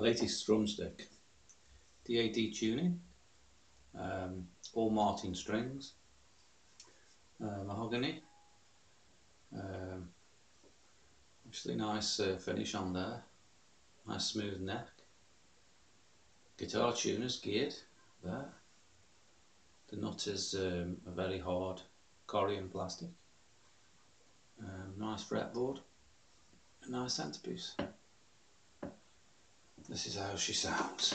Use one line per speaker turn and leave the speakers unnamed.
latest Strumstick. DAD tuning, um, all Martin strings, uh, mahogany, um, actually nice uh, finish on there, nice smooth neck, guitar tuners geared there, the nut is um, a very hard Corian plastic, um, nice fretboard, a nice centerpiece. This is how she sounds.